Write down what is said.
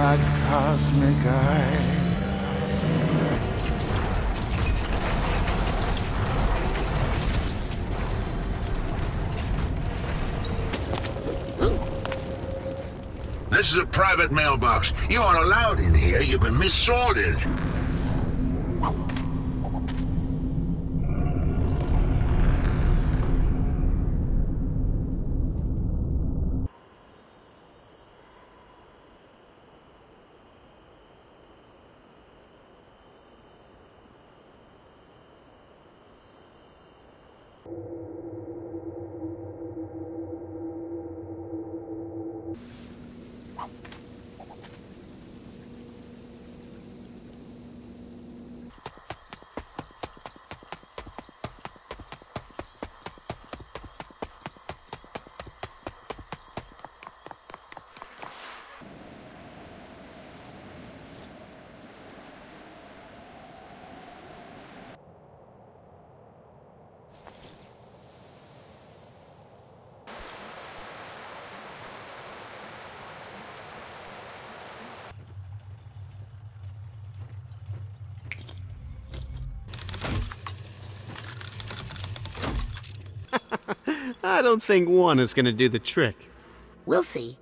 my cosmic eye. This is a private mailbox. You aren't allowed in here. You've been missorted. I don't think one is gonna do the trick. We'll see.